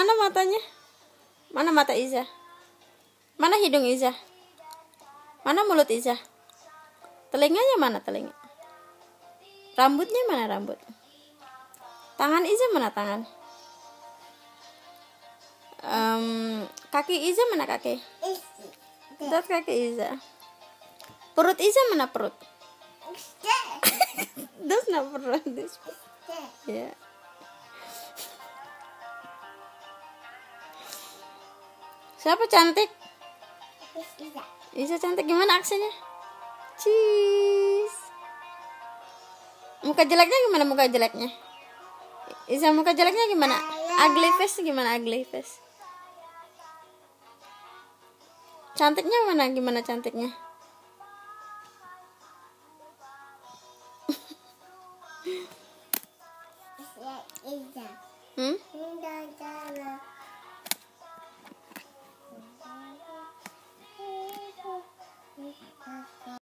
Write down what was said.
Mana matanya? Mana mata Iza? Mana hidung Iza? Mana mulut Iza? Telinganya mana telinga? Rambutnya mana rambut? Tangan Iza mana tangan? Um, kaki Iza mana kaki? Lihat kaki Iza. Perut Iza mana perut? That's not perut. Yeah. Siapa cantik? Iza cantik gimana aksinya? Cheese. Muka jeleknya gimana muka jeleknya? Iza muka jeleknya gimana? Ugly face gimana ugly face? Cantiknya mana gimana cantiknya? Hmm?